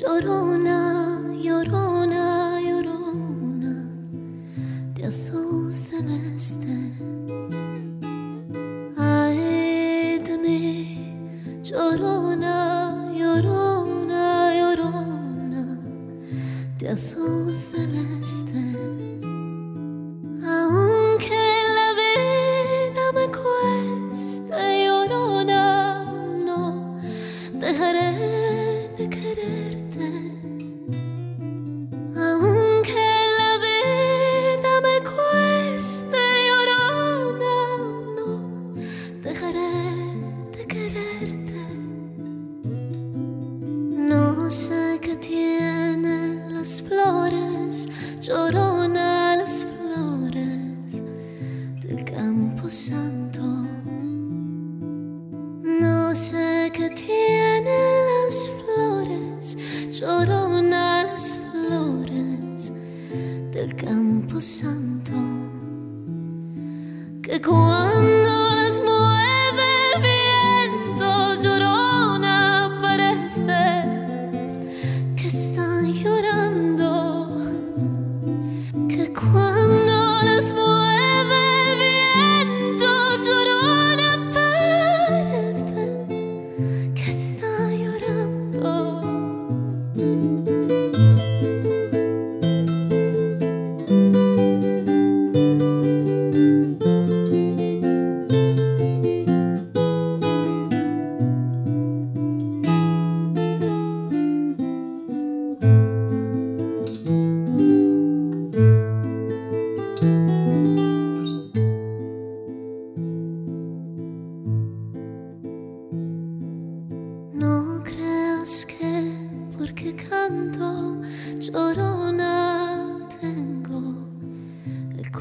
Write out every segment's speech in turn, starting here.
llorona, llorona, llorona, de azul celeste. Ay de mí, llorona, llorona, llorona, de azul celeste. Aunque la vida me cueste, llorona, no dejaré de quererte. No sé qué tienen las flores, llorona las flores del campo santo. No sé qué tienen las flores, llorona las flores del campo santo. Que cuando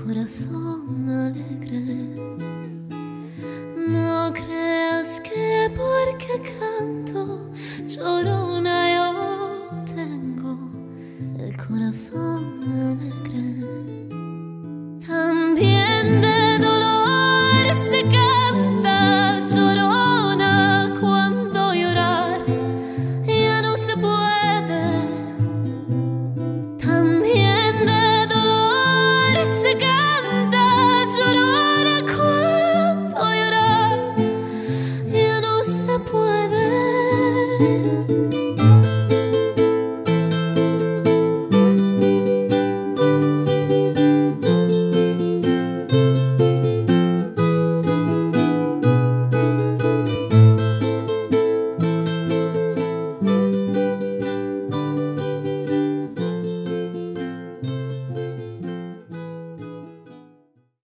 corazón alegre. No creas que porque canto llorona yo tengo el corazón alegre. thank you